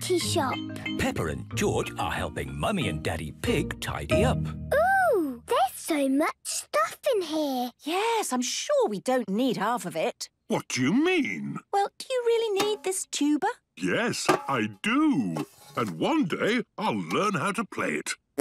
charity shop. Peppa and George are helping Mummy and Daddy Pig tidy up. Ooh, there's so much stuff in here. Yes, I'm sure we don't need half of it. What do you mean? Well, do you really need this tuba? Yes, I do. And one day I'll learn how to play it.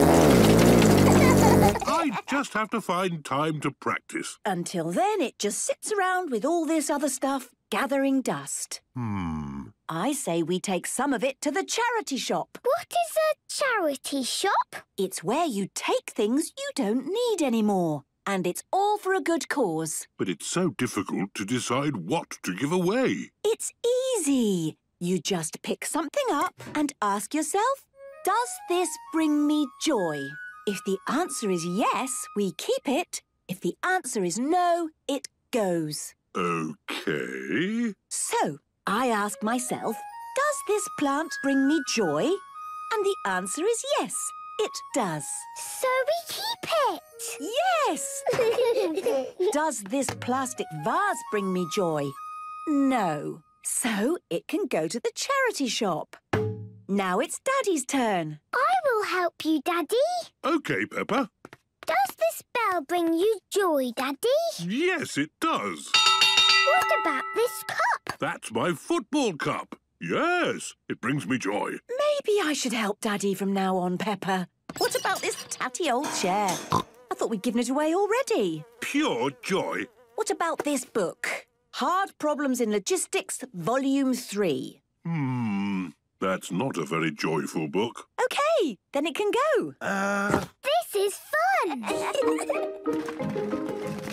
I just have to find time to practice. Until then, it just sits around with all this other stuff gathering dust. Hmm. I say we take some of it to the charity shop. What is a charity shop? It's where you take things you don't need anymore. And it's all for a good cause. But it's so difficult to decide what to give away. It's easy. You just pick something up and ask yourself, does this bring me joy? If the answer is yes, we keep it. If the answer is no, it goes. Okay. So, I ask myself, does this plant bring me joy? And the answer is yes, it does. So we keep it. Yes! does this plastic vase bring me joy? No. So it can go to the charity shop. Now it's Daddy's turn. I will help you, Daddy. Okay, Peppa. Does this bell bring you joy, Daddy? Yes, it does. What about this cup? That's my football cup. Yes, it brings me joy. Maybe I should help Daddy from now on, Peppa. What about this tatty old chair? I thought we'd given it away already. Pure joy. What about this book? Hard Problems in Logistics, Volume 3. Hmm. That's not a very joyful book. OK, then it can go. Uh... This is fun.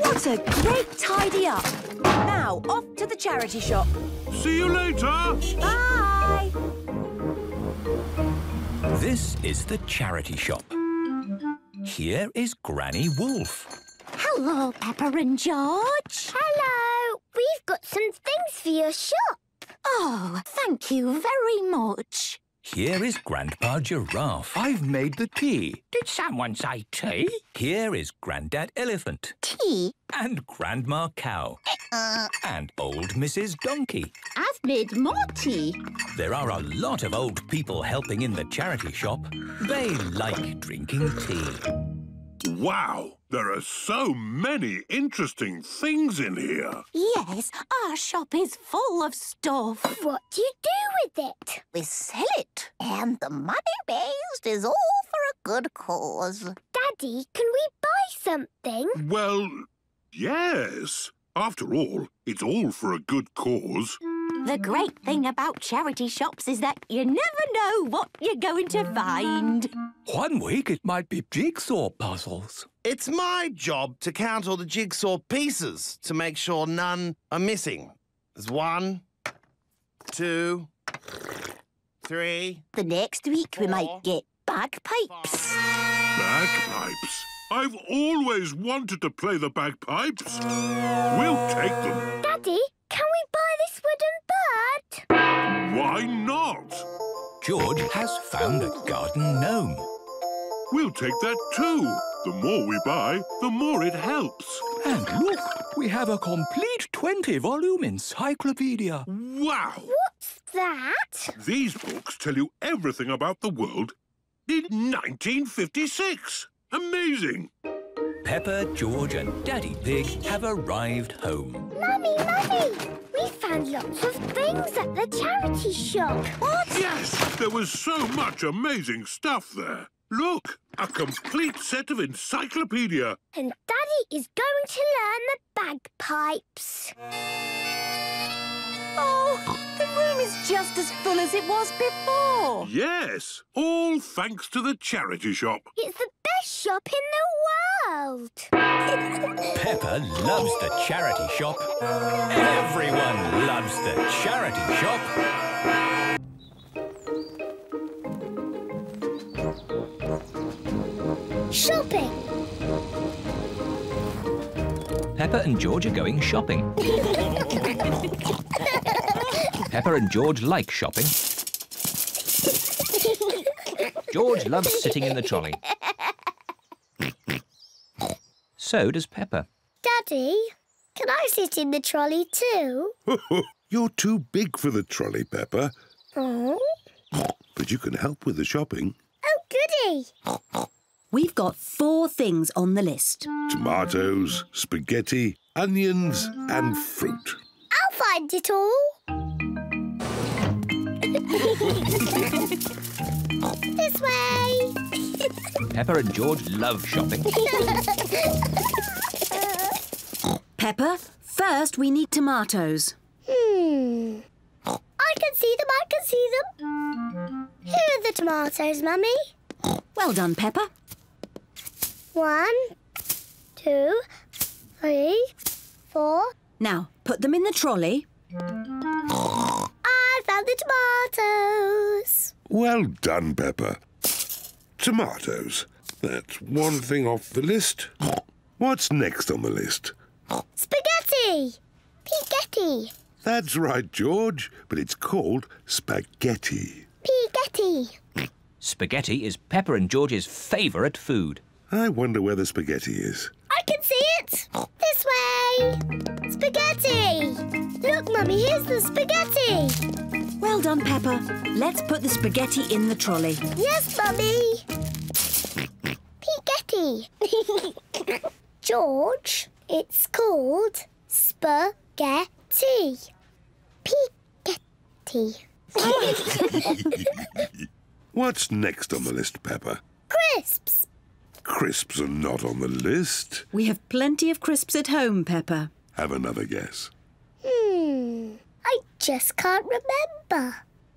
what a great tidy up. Now, off to the charity shop. See you later. Bye. This is the charity shop. Here is Granny Wolf. Hello, Peppa and George. Hello. We've got some things for your shop. Oh, thank you very much. Here is Grandpa Giraffe. I've made the tea. Did someone say tea? Here is Grandad Elephant. Tea? And Grandma Cow. Uh, and old Mrs. Donkey. I've made more tea. There are a lot of old people helping in the charity shop. They like drinking tea. Wow, there are so many interesting things in here. Yes, our shop is full of stuff. What do you do with it? We sell it, and the money raised is all for a good cause. Daddy, can we buy something? Well, yes. After all, it's all for a good cause. The great thing about charity shops is that you never know what you're going to find. One week it might be jigsaw puzzles. It's my job to count all the jigsaw pieces to make sure none are missing. There's one, two, three. The next week four, we might get bagpipes. Bagpipes? I've always wanted to play the bagpipes. We'll take them. Daddy, can we buy this wooden bird? Why not? George has found a garden gnome. We'll take that too. The more we buy, the more it helps. And look, we have a complete 20-volume encyclopedia. Wow! What's that? These books tell you everything about the world in 1956. Amazing! Peppa, George and Daddy Pig have arrived home. Mummy, Mummy! We found lots of things at the charity shop. What? Yes! There was so much amazing stuff there. Look, a complete set of encyclopedia. And Daddy is going to learn the bagpipes. Oh, the room is just as full as it was before. Yes, all thanks to the charity shop. It's the best shop in the world. Peppa loves the charity shop. Everyone loves the charity shop. Shopping. Peppa and George are going shopping. Peppa and George like shopping. George loves sitting in the trolley. So does Peppa. Daddy, can I sit in the trolley too? You're too big for the trolley, Peppa. Oh. but you can help with the shopping. Oh, goody. We've got four things on the list. Tomatoes, spaghetti, onions, and fruit. I'll find it all. this way. Peppa and George love shopping. Peppa, first we need tomatoes. Hmm. I can see them, I can see them. Here are the tomatoes, Mummy. Well done, Peppa. One, two, three, four. Now, put them in the trolley. I found the tomatoes. Well done, Peppa. Tomatoes. That's one thing off the list. What's next on the list? Spaghetti. Spaghetti. That's right, George, but it's called spaghetti. Spaghetti. Spaghetti is Peppa and George's favourite food. I wonder where the spaghetti is. I can see it. This way. Spaghetti. Look, Mummy, here's the spaghetti. Well done, Peppa. Let's put the spaghetti in the trolley. Yes, Mummy. Spaghetti. George, it's called spaghetti. Spaghetti. What's next on the list, Peppa? Crisps. Crisps are not on the list. We have plenty of crisps at home, Peppa. Have another guess. I just can't remember.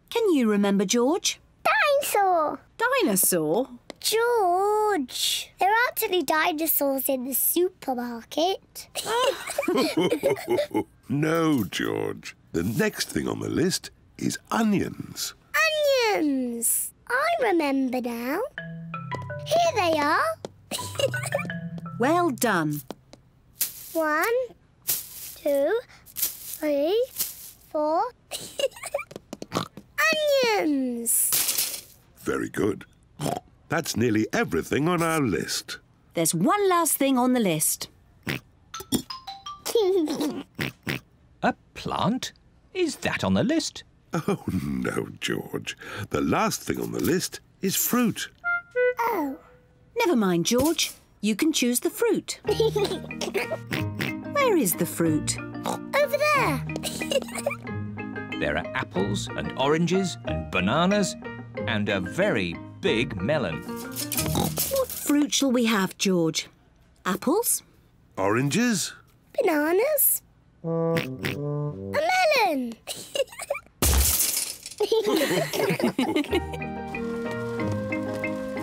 Can you remember, George? Dinosaur. Dinosaur? George, there aren't any dinosaurs in the supermarket. no, George. The next thing on the list is onions. Onions. I remember now. Here they are. Well done. One, two, three, four. Onions. Very good. That's nearly everything on our list. There's one last thing on the list. A plant? Is that on the list? Oh, no, George. The last thing on the list is fruit. oh. Never mind, George. You can choose the fruit. Where is the fruit? Over there. There are apples and oranges and bananas and a very big melon. What fruit shall we have, George? Apples? Oranges? Bananas. A melon.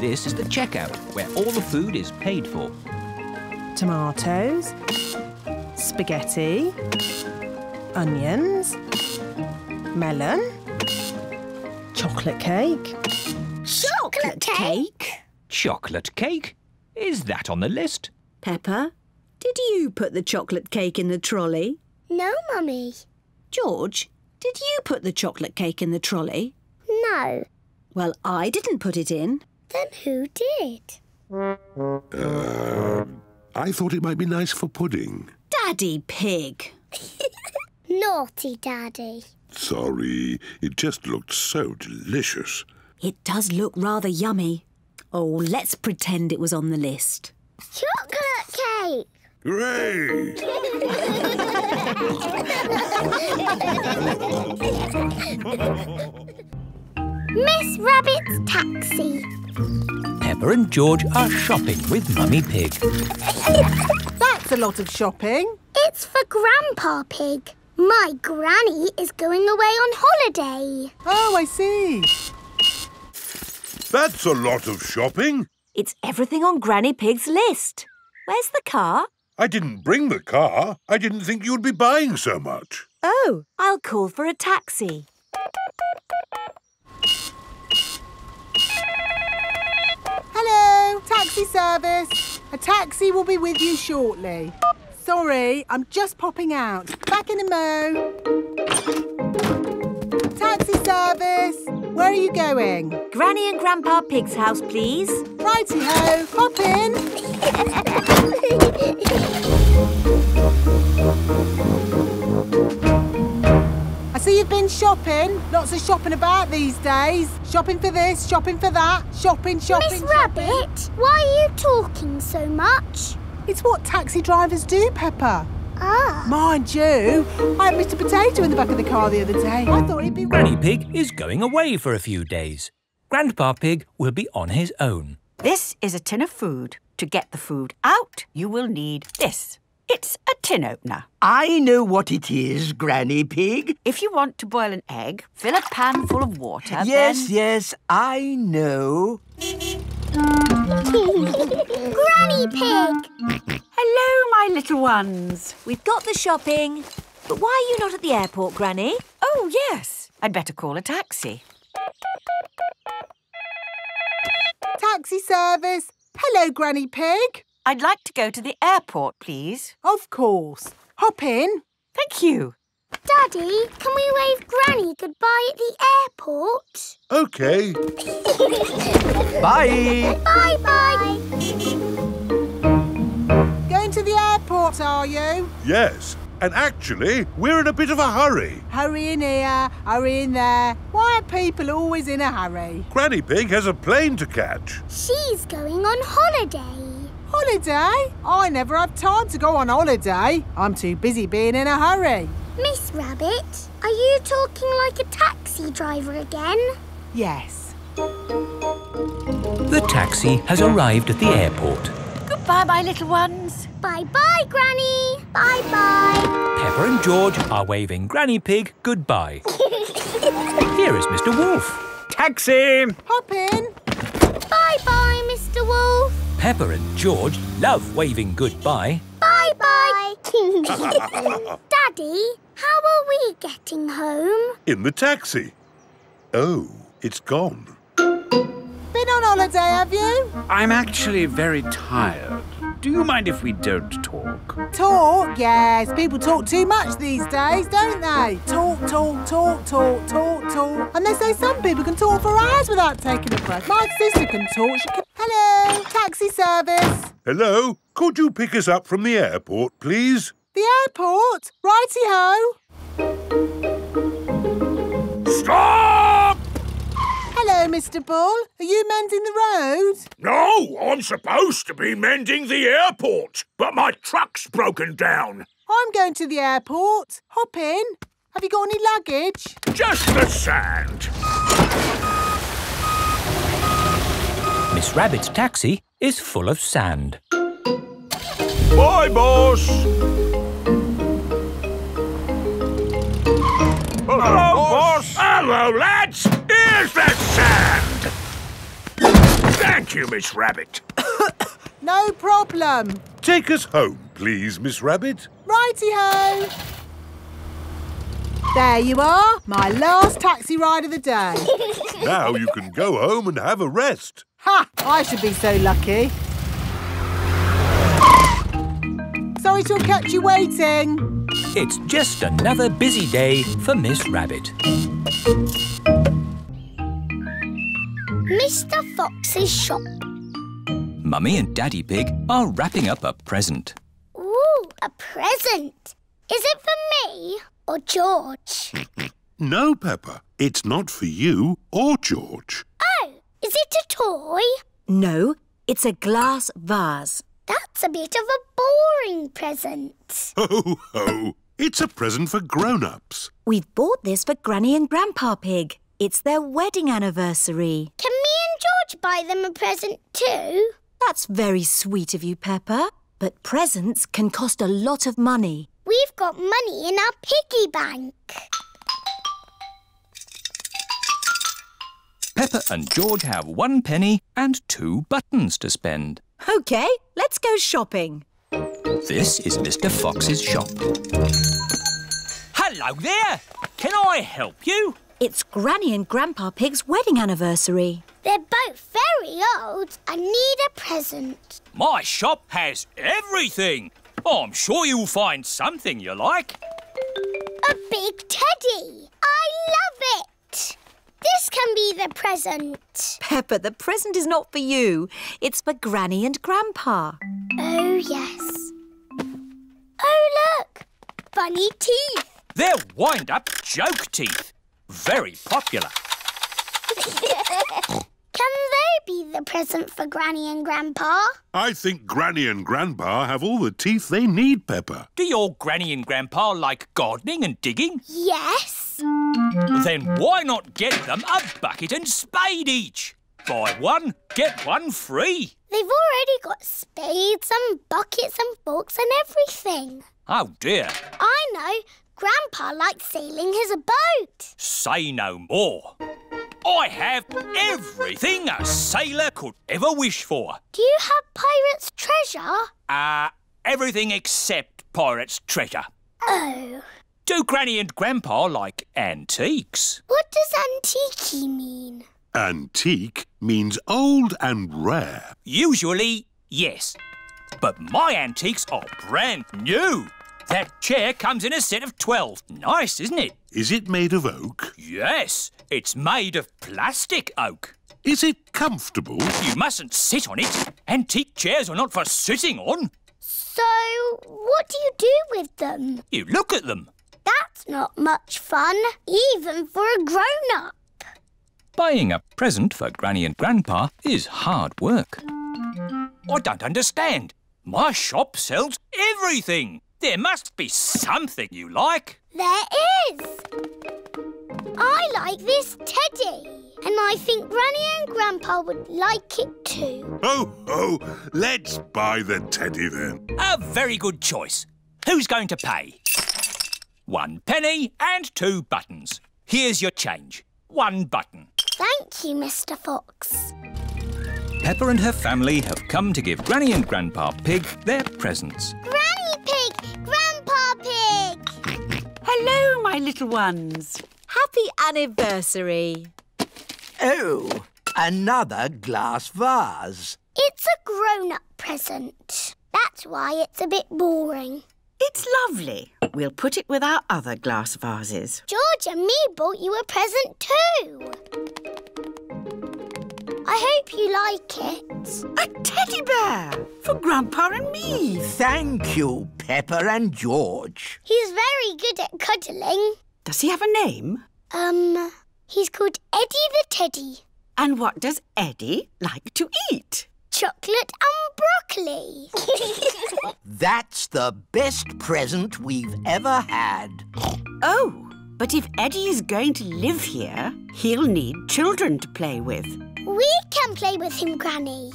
This is the checkout where all the food is paid for. tomatoes, spaghetti, onions, melon, chocolate cake, Chocolate cake. Chocolate cake? Is that on the list? Peppa, did you put the chocolate cake in the trolley? No, Mummy. George, did you put the chocolate cake in the trolley? No. Well, I didn't put it in. Then who did? Uh, I thought it might be nice for pudding. Daddy Pig. Naughty Daddy. Sorry, it just looked so delicious. It does look rather yummy. Oh, let's pretend it was on the list. Chocolate cake. Hooray! Miss Rabbit's taxi. Peppa and George are shopping with Mummy Pig. That's a lot of shopping. It's for Grandpa Pig. My granny is going away on holiday. Oh, I see. That's a lot of shopping. It's everything on Granny Pig's list. Where's the car? I didn't bring the car. I didn't think you'd be buying so much. Oh, I'll call for a taxi. Hello, taxi service. A taxi will be with you shortly. Sorry, I'm just popping out. Back in a mo. Taxi service. Where are you going? Granny and Grandpa Pig's house, please. Righty ho, hop in. I see you've been shopping? Lots of shopping about these days. Shopping for this, shopping for that, shopping, shopping. Miss shopping. Rabbit, why are you talking so much? It's what taxi drivers do, Peppa. Ah. Mind you, I had Mr. Potato in the back of the car the other day. I thought he'd be. Granny Pig is going away for a few days. Grandpa Pig will be on his own. This is a tin of food. To get the food out, you will need this. It's a tin opener. I know what it is, Granny Pig. If you want to boil an egg, fill a pan full of water. Yes, then... yes, I know. Granny Pig! Hello, my little ones. We've got the shopping. But why are you not at the airport, Granny? Oh, yes. I'd better call a taxi. Taxi service. Hello, Granny Pig. I'd like to go to the airport, please. Of course. Hop in. Thank you. Daddy, can we wave Granny goodbye at the airport? OK. Bye. Bye bye. Going to the airport, are you? Yes. And actually, we're in a bit of a hurry. Hurry in here, hurry in there. Why are people always in a hurry? Granny Pig has a plane to catch. She's going on holiday. Holiday? I never have time to go on holiday. I'm too busy being in a hurry. Miss Rabbit, are you talking like a taxi driver again? Yes. The taxi has arrived at the airport. Goodbye, my little ones. Bye bye, Granny. Bye bye. Peppa and George are waving Granny Pig goodbye. Here is Mr. Wolf. Taxi. Hop in. Bye bye, Mr. Wolf. Peppa and George love waving goodbye. Bye bye. Daddy, how are we getting home? In the taxi. Oh, it's gone. Been on holiday, have you? I'm actually very tired. Do you mind if we don't talk? Talk? Yes. People talk too much these days, don't they? Talk, talk, talk, talk, talk, talk. And they say some people can talk for hours without taking a breath. My sister can talk. She can... Hello, taxi service. Hello? Could you pick us up from the airport, please? The airport? Righty-ho. Stop! Hello, Mr Bull. Are you mending the road? No, I'm supposed to be mending the airport, but my truck's broken down. I'm going to the airport. Hop in. Have you got any luggage? Just the sand. Miss Rabbit's taxi is full of sand. Bye, boss. Hello, boss. Hello, lads. Here's the sand. Thank you, Miss Rabbit. No problem. Take us home, please, Miss Rabbit. Righty-ho. There you are, my last taxi ride of the day. Now you can go home and have a rest. Ha! I should be so lucky. Sorry to have kept you waiting. It's just another busy day for Miss Rabbit. Mr. Fox's shop. Mummy and Daddy Pig are wrapping up a present. Ooh, a present. Is it for me or George? No, Peppa. It's not for you or George. Oh, is it a toy? No, it's a glass vase. That's a bit of a boring present. Ho, ho. It's a present for grown-ups. We've bought this for Granny and Grandpa Pig. It's their wedding anniversary. Can me and George buy them a present too? That's very sweet of you, Peppa. But presents can cost a lot of money. We've got money in our piggy bank. Peppa and George have one penny and two buttons to spend. OK, let's go shopping. This is Mr. Fox's shop. Hello there! Can I help you? It's Granny and Grandpa Pig's wedding anniversary. They're both very old and need a present. My shop has everything. I'm sure you'll find something you like. A big teddy. I love it. This can be the present. Peppa, the present is not for you. It's for Granny and Grandpa. Oh, yes. Oh, look. Funny teeth. They're wind-up joke teeth. Very popular. Can they be the present for Granny and Grandpa? I think Granny and Grandpa have all the teeth they need, Peppa. Do your granny and grandpa like gardening and digging? Yes. Then why not get them a bucket and spade each? Buy one, get one free. They've already got spades and buckets and forks and everything. Oh dear, I know. Grandpa likes sailing his boat. say no more. I have everything a sailor could ever wish for. Do you have pirate's treasure? Uh, everything except pirate's treasure. Oh. Do Granny and Grandpa like antiques? What does antique mean? Antique means old and rare. Usually, yes. But my antiques are brand new. That chair comes in a set of 12. Nice, isn't it? Is it made of oak? Yes, it's made of plastic oak. Is it comfortable? You mustn't sit on it. Antique chairs are not for sitting on. So, what do you do with them? You look at them. That's not much fun, even for a grown-up. Buying a present for Granny and Grandpa is hard work. I don't understand. My shop sells everything. There must be something you like. There is. I like this teddy. And I think Granny and Grandpa would like it too. Oh, oh, let's buy the teddy then. A very good choice. Who's going to pay? One penny and two buttons. Here's your change. One button. Thank you, Mr Fox. Peppa and her family have come to give Granny and Grandpa Pig their presents. Granny my little ones. Happy anniversary. Oh, another glass vase. It's a grown-up present. That's why it's a bit boring. It's lovely. We'll put it with our other glass vases. George and me bought you a present too. I hope you like it. A teddy bear for Grandpa and me. Thank you, Peppa and George. He's very good at cuddling. Does he have a name? Um, he's called Eddie the Teddy. And what does Eddie like to eat? Chocolate and broccoli. That's the best present we've ever had. Oh, but if Eddie is going to live here, he'll need children to play with. We can play with him, Granny.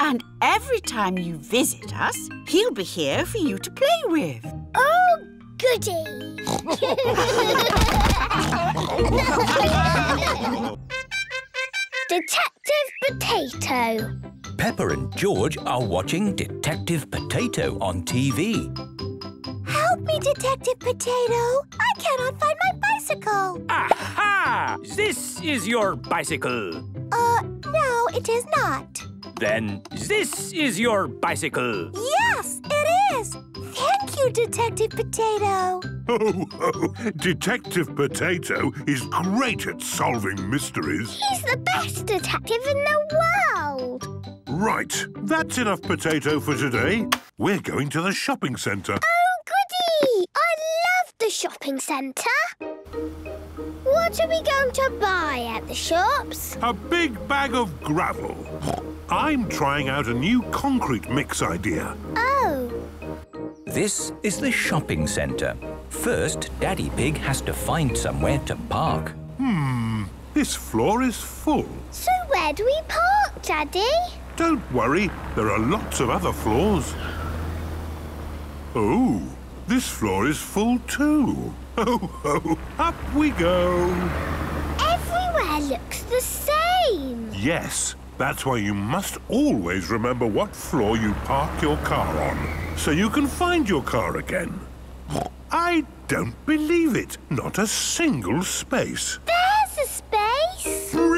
And every time you visit us, he'll be here for you to play with. Oh, goody. Detective Potato. Peppa and George are watching Detective Potato on TV. Help me, Detective Potato. I cannot find my bicycle. Aha! This is your bicycle. Uh, no, it is not. Then this is your bicycle. Yes, it is. Thank you, Detective Potato. Oh, oh, Detective Potato is great at solving mysteries. He's the best detective in the world. Right, that's enough potato for today. We're going to the shopping centre. Oh, goody! I love the shopping centre. What are we going to buy at the shops? A big bag of gravel. I'm trying out a new concrete mix idea. Oh, This is the shopping centre. First, Daddy Pig has to find somewhere to park. Hmm, this floor is full. so where do we park, Daddy? Don't worry, there are lots of other floors. Oh, this floor is full too. Oh, ho, up we go. Everywhere looks the same. Yes, that's why you must always remember what floor you park your car on, so you can find your car again. I don't believe it. Not a single space. There's a space.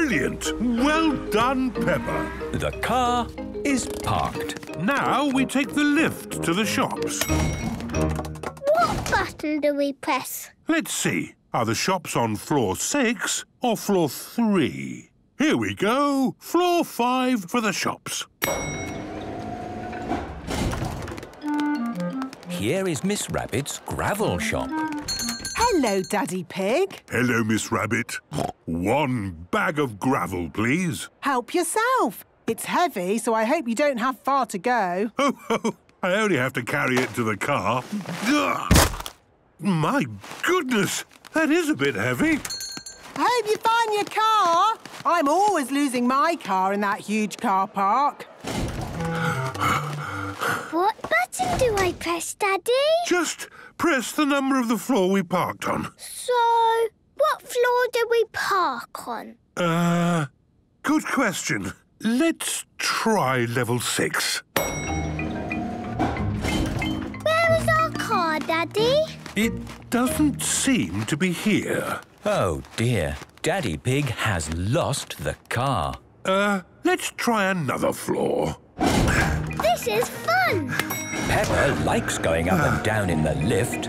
Brilliant. Well done, Peppa. The car is parked. Now we take the lift to the shops. What button do we press? Let's see. Are the shops on floor six or floor three? Here we go. Floor five for the shops. Here is Miss Rabbit's gravel shop. Hello, Hello, Daddy Pig. Hello, Miss Rabbit. One bag of gravel, please. Help yourself. It's heavy, so I hope you don't have far to go. Oh, oh, I only have to carry it to the car. Ugh. My goodness, that is a bit heavy. I hope you find your car. I'm always losing my car in that huge car park. What button do I press, Daddy? Just press the number of the floor we parked on. So, what floor did we park on? Uh, good question. Let's try level six. Where is our car, Daddy? It doesn't seem to be here. Oh dear, Daddy Pig has lost the car. Uh, let's try another floor. This is fun. Peppa likes going up and down in the lift.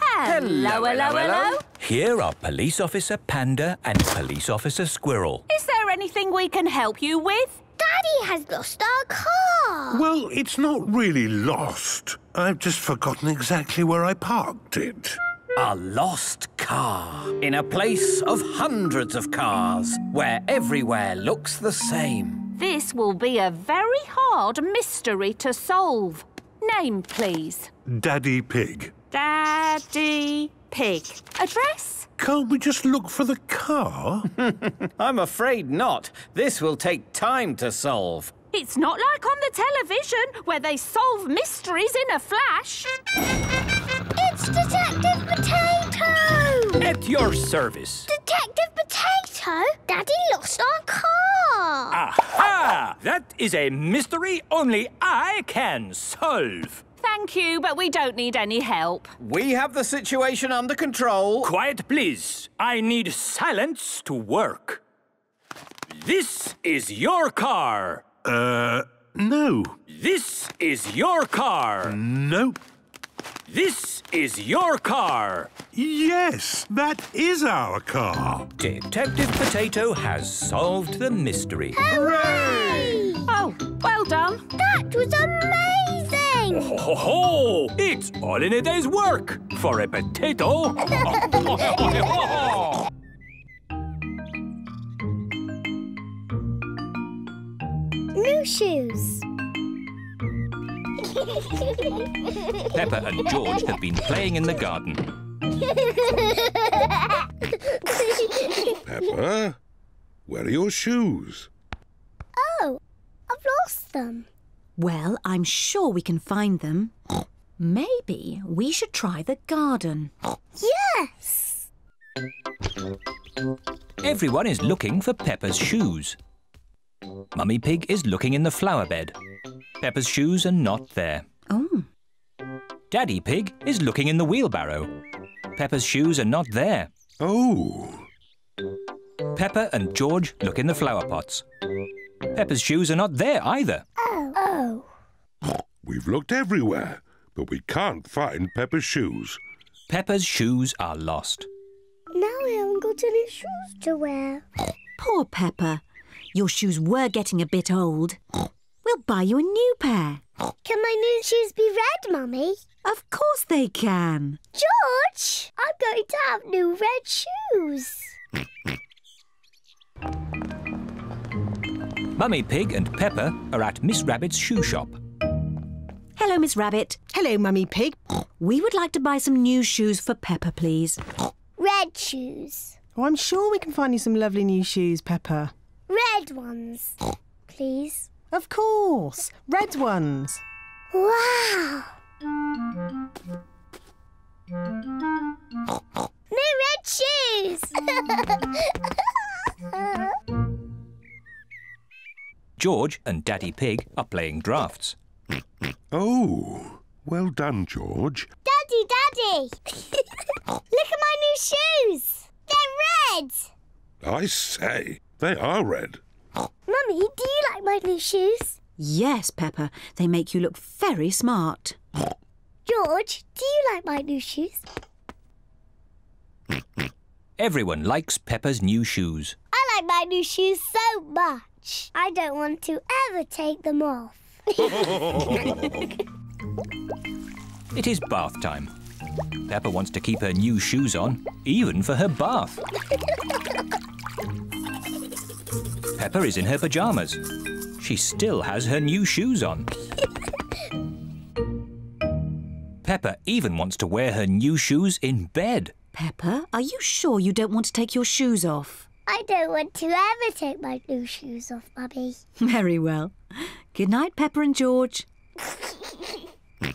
Hello, hello, hello. Here are Police Officer Panda and Police Officer Squirrel. Is there anything we can help you with? Daddy has lost our car. Well, it's not really lost. I've just forgotten exactly where I parked it. A lost car in a place of hundreds of cars where everywhere looks the same. This will be a very hard mystery to solve. Name, please. Daddy Pig. Daddy Pig. Address? Can't we just look for the car? I'm afraid not. This will take time to solve. It's not like on the television where they solve mysteries in a flash. It's Detective Potato! At your service. Detective Potato? Daddy lost our car! Aha! That is a mystery only I can solve. Thank you, but we don't need any help. We have the situation under control. Quiet, please. I need silence to work. This is your car. Uh, no. This is your car. Nope. This is your car. Yes, that is our car. Detective Potato has solved the mystery. Hooray! Oh, well done. That was amazing! Ho, ho, ho! It's all in a day's work for a potato. New shoes. Peppa and George have been playing in the garden. Peppa, where are your shoes? oh, I've lost them. Well, I'm sure we can find them. Maybe we should try the garden. Yes! Everyone is looking for Peppa's shoes. Mummy Pig is looking in the flower bed. Peppa's shoes are not there. Oh. Daddy Pig is looking in the wheelbarrow. Peppa's shoes are not there. Oh. Peppa and George look in the flower pots. Peppa's shoes are not there either. Oh. Oh. We've looked everywhere, but we can't find Peppa's shoes. Peppa's shoes are lost. Now I haven't got any shoes to wear. Poor Peppa. Your shoes were getting a bit old. We'll buy you a new pair. Can my new shoes be red, Mummy? Of course they can. George, I'm going to have new red shoes. Mummy Pig and Peppa are at Miss Rabbit's shoe shop. Hello, Miss Rabbit. Hello, Mummy Pig. We would like to buy some new shoes for Peppa, please. Red shoes. Oh, I'm sure we can find you some lovely new shoes, Peppa. Red ones. Please. Of course. Red ones. Wow. New red shoes. George and Daddy Pig are playing drafts. Oh, well done, George. Daddy, Daddy. Look at my new shoes. They're red. I say, they are red. Mummy, do you like my new shoes? Yes, Peppa. They make you look very smart. George, do you like my new shoes? Everyone likes Peppa's new shoes. I like my new shoes so much. I don't want to ever take them off. It is bath time. Peppa wants to keep her new shoes on, even for her bath. Peppa is in her pyjamas. She still has her new shoes on. Peppa even wants to wear her new shoes in bed. Peppa, are you sure you don't want to take your shoes off? I don't want to ever take my new shoes off, Mummy. Very well. Good night, Peppa and George. Good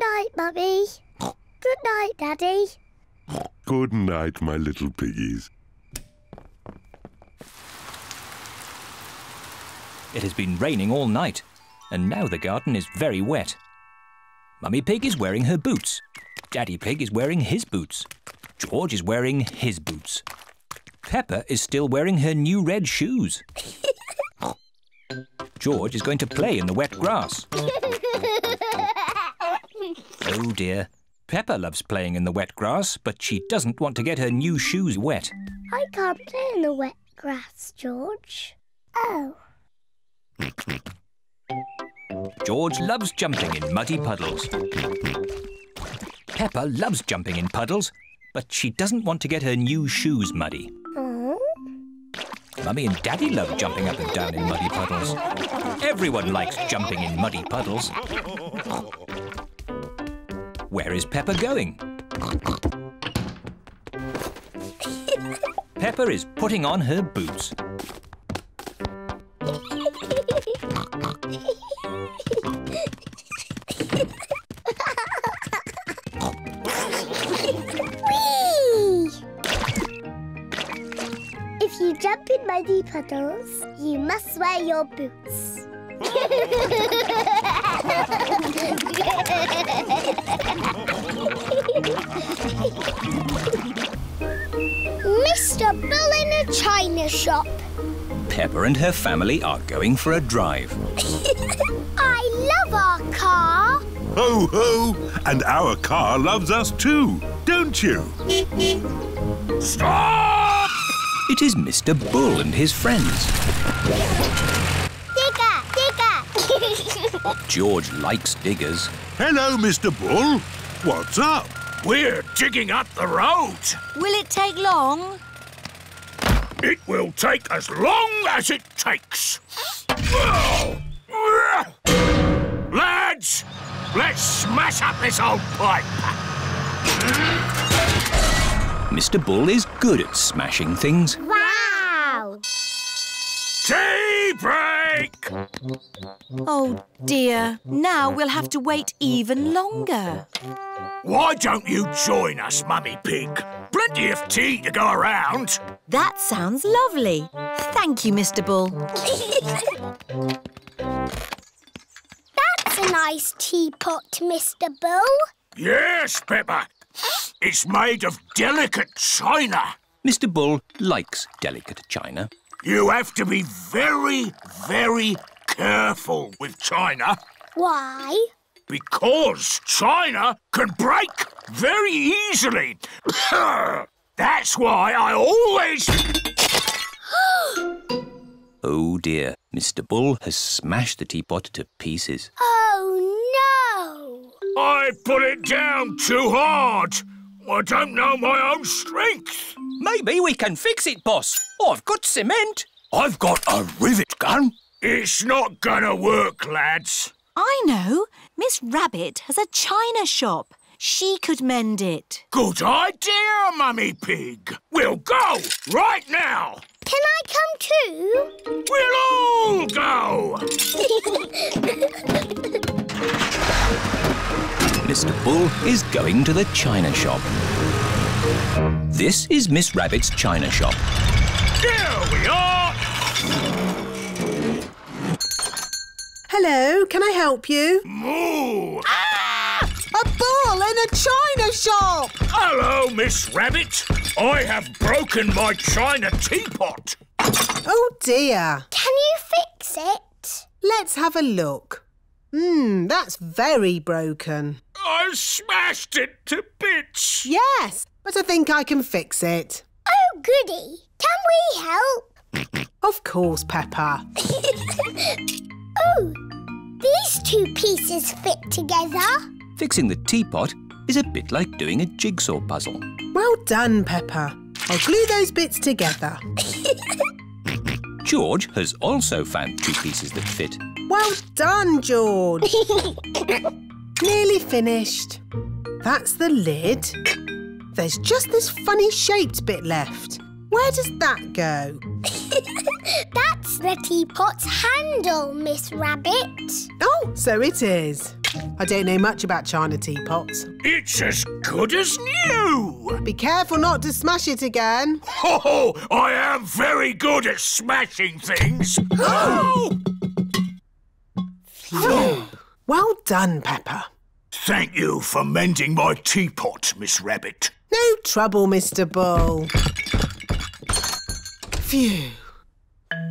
night, Mummy. Good night, Daddy. Good night, my little piggies. It has been raining all night, and now the garden is very wet. Mummy Pig is wearing her boots. Daddy Pig is wearing his boots. George is wearing his boots. Peppa is still wearing her new red shoes. George is going to play in the wet grass. Oh dear. Peppa loves playing in the wet grass, but she doesn't want to get her new shoes wet. I can't play in the wet grass, George. Oh. George loves jumping in muddy puddles. Peppa loves jumping in puddles, but she doesn't want to get her new shoes muddy. Mummy and Daddy love jumping up and down in muddy puddles. Everyone likes jumping in muddy puddles. Where is Peppa going? Peppa is putting on her boots. Whee! If you jump in muddy puddles, you must wear your boots. Mr. Bull in a china shop. Peppa and her family are going for a drive. I love our car. Ho ho! And our car loves us too, don't you? Stop! It is Mr. Bull and his friends. Digger, digger. George likes diggers. Hello, Mr. Bull. What's up? We're digging up the road. Will it take long? It will take as long as it takes. Lads, let's smash up this old pipe. Mr. Bull is good at smashing things. wow. Tea break! Oh dear, now we'll have to wait even longer. Why don't you join us, Mummy Pig? Plenty of tea to go around. That sounds lovely. Thank you, Mr. Bull. That's a nice teapot, Mr. Bull. Yes, Peppa. It's made of delicate china. Mr. Bull likes delicate china. You have to be very, very careful with china Why? because china can break very easily. That's why I always. Oh dear, Mr. Bull has smashed the teapot to pieces. Oh no! I put it down too hard. I don't know my own strength. Maybe we can fix it, boss. I've got cement. I've got a rivet gun. It's not gonna work, lads. I know. Miss Rabbit has a china shop. She could mend it. Good idea, Mummy Pig. We'll go right now. Can I come too? We'll all go. Mr. Bull is going to the china shop. This is Miss Rabbit's china shop. Here we are. Hello, can I help you? Moo. A bull in a china shop! Hello, Miss Rabbit. I have broken my china teapot. Oh dear. Can you fix it? Let's have a look. Hmm, that's very broken. I smashed it to bits. Yes, but I think I can fix it. Oh, goody. Can we help? Of course, Peppa. oh, these two pieces fit together. Fixing the teapot is a bit like doing a jigsaw puzzle. Well done, Peppa. I'll glue those bits together. George has also found two pieces that fit. Well done, George. Nearly finished. That's the lid. There's just this funny shaped bit left. Where does that go? That's the teapot's handle, Miss Rabbit. Oh, so it is. I don't know much about china teapots. It's as good as new! Be careful not to smash it again. Oh, I am very good at smashing things! well done, Peppa. Thank you for mending my teapot, Miss Rabbit. No trouble, Mr Bull. Phew.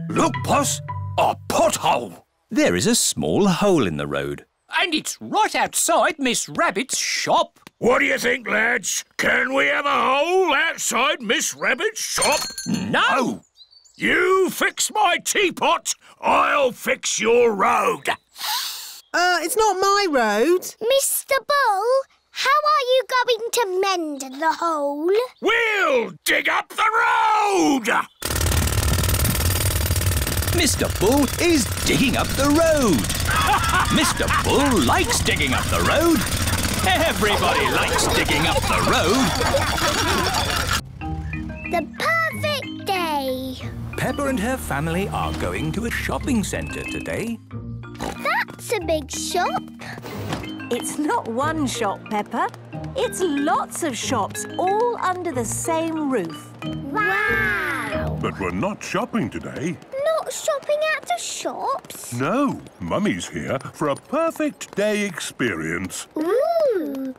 Look, Boss, a pothole. There is a small hole in the road. And it's right outside Miss Rabbit's shop. What do you think, lads? Can we have a hole outside Miss Rabbit's shop? No! You fix my teapot, I'll fix your road. Uh, it's not my road. Mr Bull, how are you going to mend the hole? We'll dig up the road! Mr. Bull is digging up the road. Mr. Bull likes digging up the road. Everybody likes digging up the road. The perfect day. Peppa and her family are going to a shopping centre today. That's a big shop. It's not one shop, Peppa. It's lots of shops, all under the same roof. Wow! But we're not shopping today. Not shopping at the shops? No, Mummy's here for a perfect day experience. Ooh!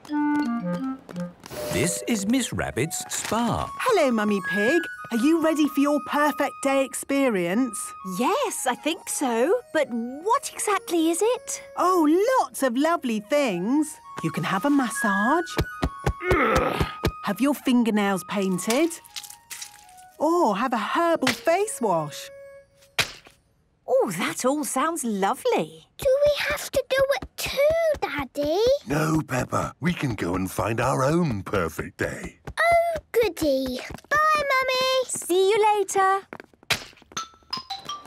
This is Miss Rabbit's spa. Hello, Mummy Pig. Are you ready for your perfect day experience? Yes, I think so. But what exactly is it? Oh, lots of lovely things. You can have a massage, have your fingernails painted, or have a herbal face wash. Oh, that all sounds lovely. Do we have to do it too, Daddy? No, Peppa. We can go and find our own perfect day. Oh, goody. Bye, Mummy. See you later.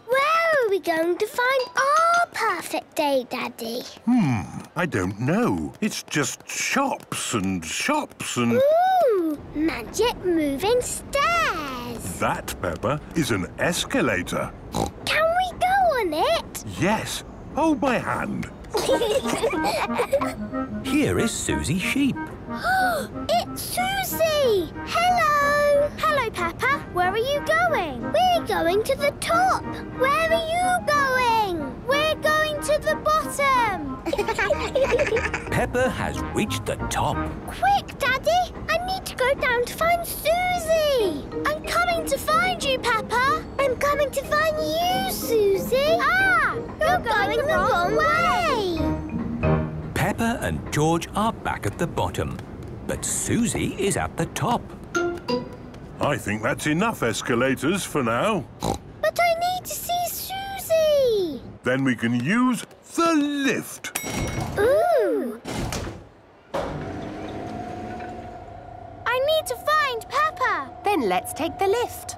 Where are we going to find our perfect day, Daddy? Hmm, I don't know. It's just shops and shops and... Ooh, magic moving stairs. That, Peppa, is an escalator. Can we go on it? Yes. Hold my hand. Here is Susie Sheep. it's Susie! Hello! Hello, Peppa. Where are you going? We're going to the top. Where are you going? We're going to the bottom. Peppa has reached the top. Quick, Daddy! I need to go down to find Susie. I'm coming to find you, Peppa. I'm coming to find you, Susie. Ah! You're going the wrong way. Peppa and George are back at the bottom, but Susie is at the top. I think that's enough escalators for now. But I need to see Susie. Then we can use the lift. Ooh. I need to find Peppa. Then let's take the lift.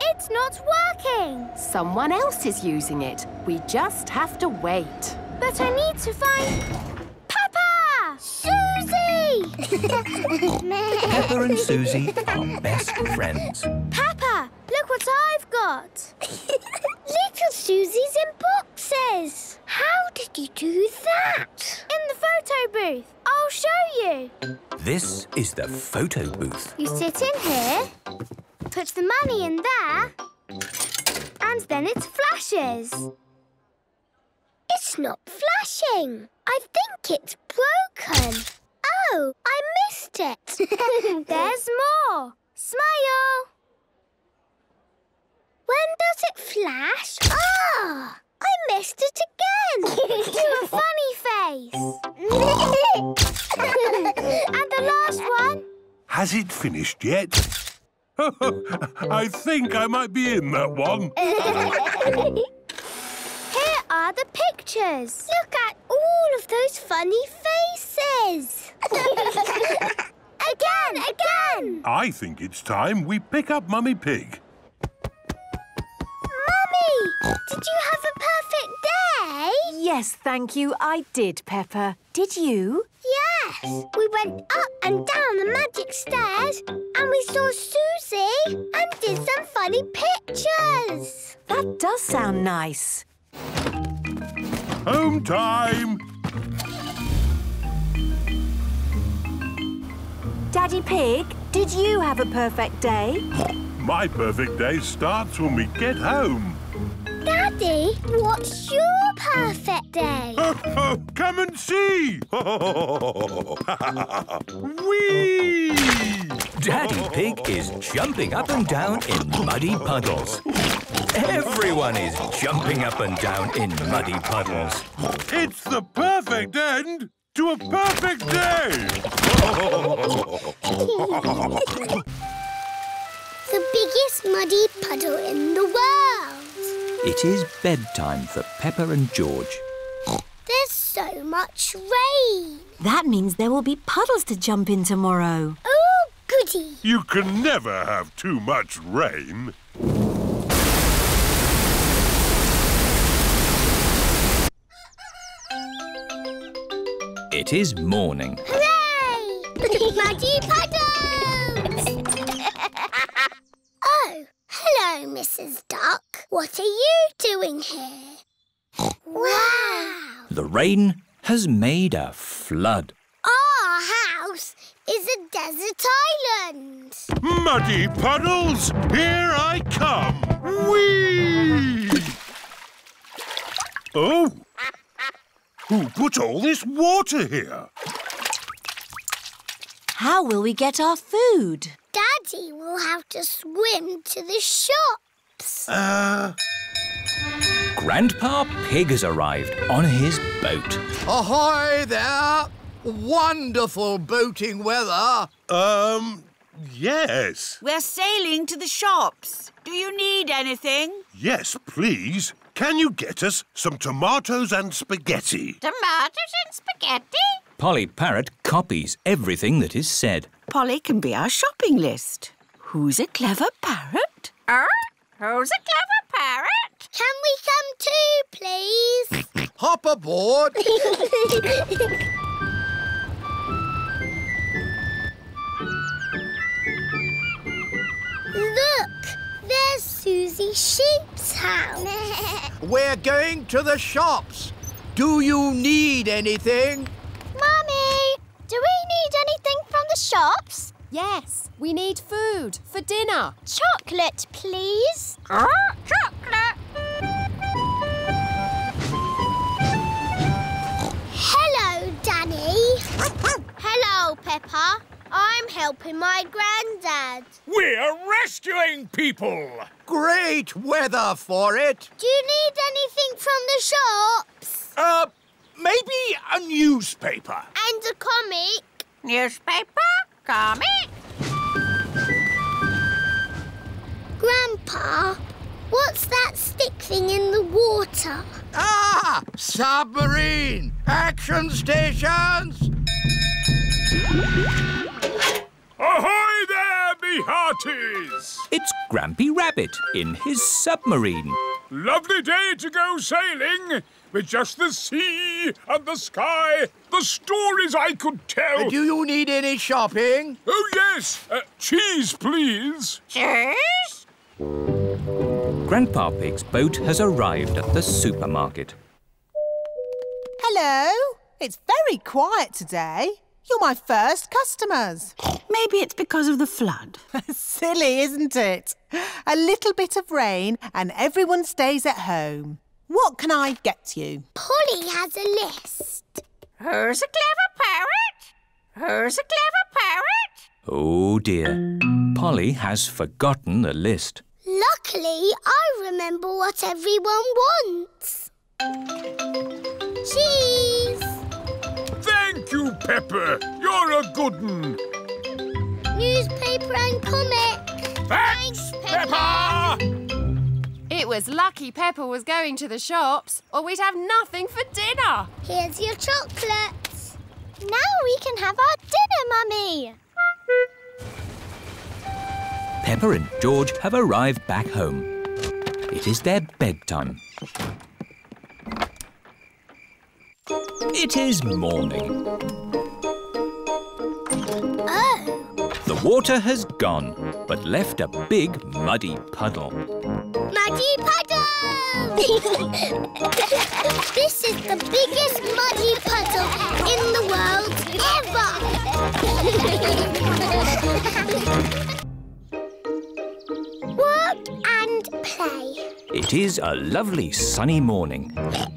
It's not working. Someone else is using it. We just have to wait. But I need to find Peppa! Susie! Peppa and Susie are best friends. Peppa, look what I've got. Little Susie's in boxes. How did you do that? In the photo booth. I'll show you. This is the photo booth. You sit in here, put the money in there, and then it flashes. It's not flashing. I think it's broken. Oh, I missed it. There's more. Smile. When does it flash? Ah! I missed it again. Do a funny face. and the last one. Has it finished yet? I think I might be in that one. Here are the pictures. pictures. Look at all of those funny faces. again, again. I think it's time we pick up Mummy Pig. Mummy, did you have a perfect day? Yes, thank you, I did, Peppa. Did you? Yes. We went up and down the magic stairs and we saw Susie and did some funny pictures. That does sound nice. Home time! Daddy Pig, did you have a perfect day? My perfect day starts when we get home. Daddy, what's your perfect day? Come and see! Whee! Daddy Pig is jumping up and down in muddy puddles. Everyone is jumping up and down in muddy puddles. It's the perfect end to a perfect day! the biggest muddy puddle in the world. It is bedtime for Peppa and George. There's so much rain. That means there will be puddles to jump in tomorrow. Oh, goody. You can never have too much rain. It is morning. Hooray! muddy puddles! oh, hello, Mrs. Duck. What are you doing here? wow! The rain has made a flood. Our house is a desert island. Muddy puddles, here I come! Whee! Oh! Who put all this water here? How will we get our food? Daddy will have to swim to the shops. Uh... Grandpa Pig has arrived on his boat. Ahoy there! Wonderful boating weather. Um, yes. We're sailing to the shops. Do you need anything? Yes, please. Can you get us some tomatoes and spaghetti? Tomatoes and spaghetti? Polly Parrot copies everything that is said. Polly can be our shopping list. Who's a clever parrot? Er? Who's a clever parrot? Can we come too, please? Hop aboard. Look, there's Susie Sheep's house. We're going to the shops. Do you need anything? Mummy, do we need anything from the shops? Yes, we need food for dinner. Chocolate, please. chocolate. Hello, Danny. Hello, Peppa. I'm helping my granddad. We're rescuing people. Great weather for it. Do you need anything from the shops? Uh, maybe a newspaper. And a comic? Newspaper? Comic? Grandpa, what's that stick thing in the water? Ah! Submarine! Action stations! Ahoy there, me hearties! It's Grampy Rabbit in his submarine. Lovely day to go sailing with just the sea and the sky, the stories I could tell. Uh, do you need any shopping? Oh, yes. Uh, cheese, please. Cheese? Grandpa Pig's boat has arrived at the supermarket. Hello. It's very quiet today. You're my first customers. Maybe it's because of the flood. Silly, isn't it? A little bit of rain and everyone stays at home. What can I get you? Polly has a list. Who's a clever parrot? Who's a clever parrot? Oh dear. Polly has forgotten the list. Luckily, I remember what everyone wants. Cheese! Thank you, Peppa. You're a good un. Newspaper and comic. Thanks, Peppa! It was lucky Peppa was going to the shops, or we'd have nothing for dinner. Here's your chocolates. Now we can have our dinner, Mummy. Peppa and George have arrived back home. It is their bedtime. It is morning. Oh, The water has gone, but left a big muddy puddle. muddy puddle! this is the biggest muddy puddle in the world ever. Work and play. It is a lovely sunny morning.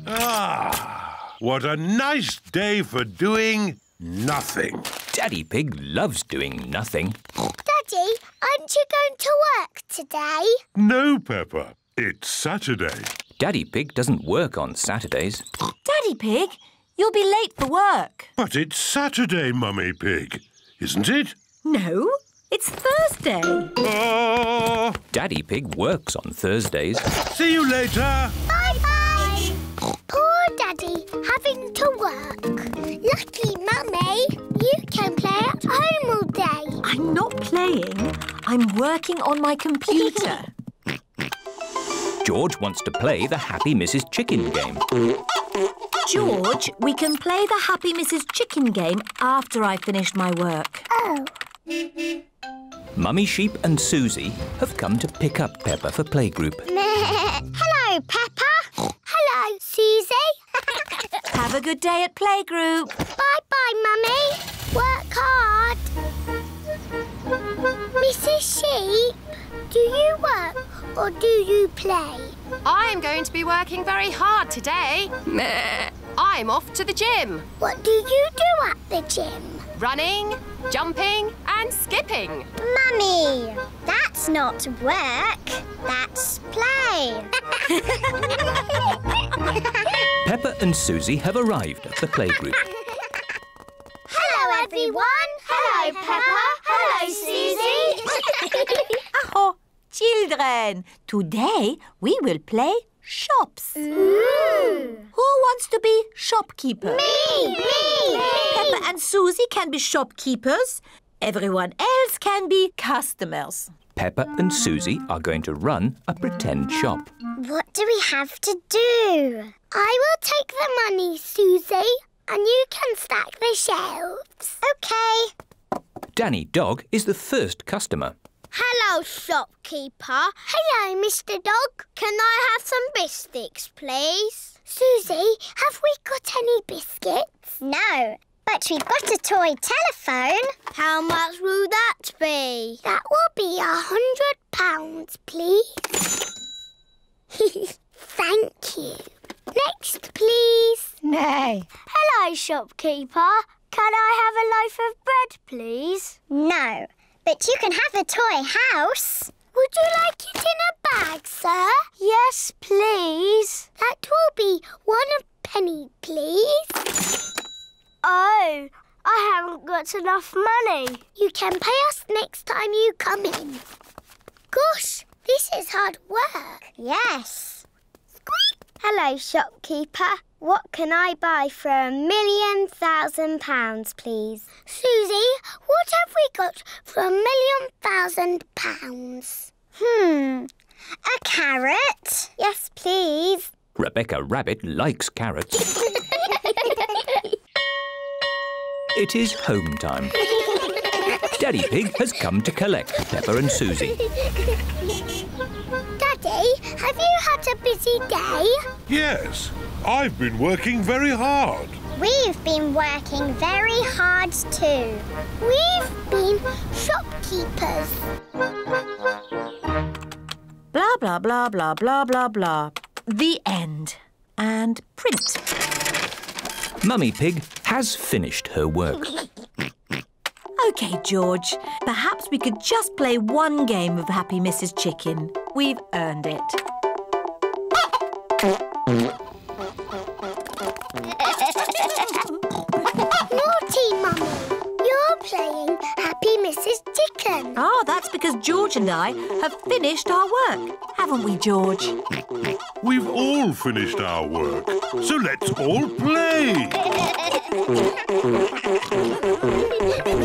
Ah, what a nice day for doing nothing. Daddy Pig loves doing nothing. Daddy, aren't you going to work today? No, Peppa. It's Saturday. Daddy Pig doesn't work on Saturdays. Daddy Pig, you'll be late for work. But it's Saturday, Mummy Pig, isn't it? No, it's Thursday. Oh, Daddy Pig works on Thursdays. see you later. Bye-bye. Poor Daddy having to work. Lucky Mummy, you can play at home all day. I'm not playing. I'm working on my computer. George wants to play the Happy Mrs. Chicken game. George, we can play the Happy Mrs. Chicken game after I've finished my work. Oh, Mummy Sheep and Susie have come to pick up Peppa for playgroup. Hello, Peppa. Hello, Susie. Have a good day at playgroup. Bye-bye, Mummy. Work hard. Mrs. Sheep, do you work or do you play? I'm going to be working very hard today. I'm off to the gym. What do you do at the gym? Running, jumping and skipping. Mummy, that's not work. That's play. Peppa and Susie have arrived at the playgroup. Hello, everyone. Hello, Peppa. Hello, Susie. Oh, children, today we will play shops. Ooh. Who wants to be shopkeeper? Me, me, Peppa and Susie can be shopkeepers. Everyone else can be customers. Peppa and Susie are going to run a pretend shop. What do we have to do? I will take the money, Susie, and you can stack the shelves. OK. Danny Dog is the first customer. Hello, shopkeeper. Hello, Mr. Dog. Can I have some biscuits, please? Susie, have we got any biscuits? No, but we've got a toy telephone. How much will that be? That will be a hundred pounds, please. Thank you. Next, please. No. Hello, shopkeeper. Can I have a loaf of bread, please? No, but you can have a toy house. Would you like it in a bag, sir? Yes, please. That will be one penny, please. Oh, I haven't got enough money. You can pay us next time you come in. Gosh, this is hard work. Yes. Squeak. Hello, shopkeeper. What can I buy for a million thousand pounds, please? Susie, what have we got for a million thousand pounds? Hmm, a carrot? Yes, please. Rebecca Rabbit likes carrots. It is home time. Daddy Pig has come to collect Peppa and Susie. A busy day? Yes, I've been working very hard. We've been working very hard too. We've been shopkeepers. Blah, blah, blah, blah, blah, blah, blah. The end. And print. Mummy Pig has finished her work. OK, George. Perhaps we could just play one game of Happy Mrs. Chicken. We've earned it. Naughty Mummy, you're playing Happy Mrs. Chicken. Ah, that's because George and I have finished our work, haven't we, George? We've all finished our work, so let's all play.